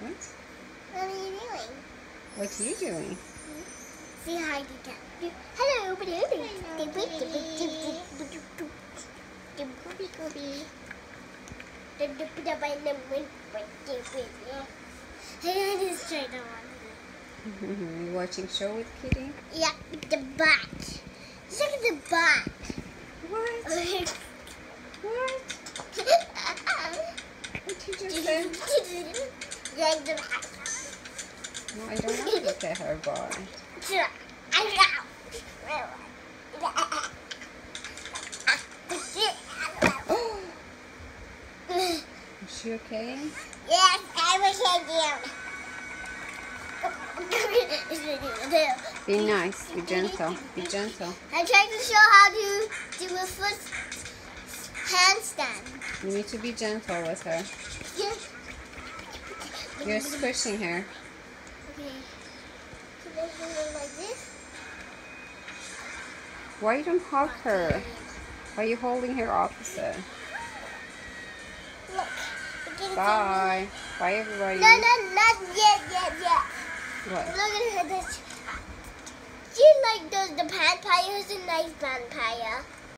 What? What are you doing? What are you doing? Say hi to them. Hello, baby. Hey, I just tried to one. you watching show with Kitty? Yeah, with the back. Look at the back. What? What? What you just said? Like the back. No, I don't want to look at her boy. Is she okay? Yes, I was here. Be nice. Be gentle. Be gentle. I'm trying to show how to do a foot handstand. You need to be gentle with her. You're squishing her. Okay. Can I hold it like this? Why you don't hug her? Why are you holding her opposite? Look. Bye. Bye, everybody. No, no, not yet, yet, yet. What? Look at her. This. Do like those the vampires? A nice vampire.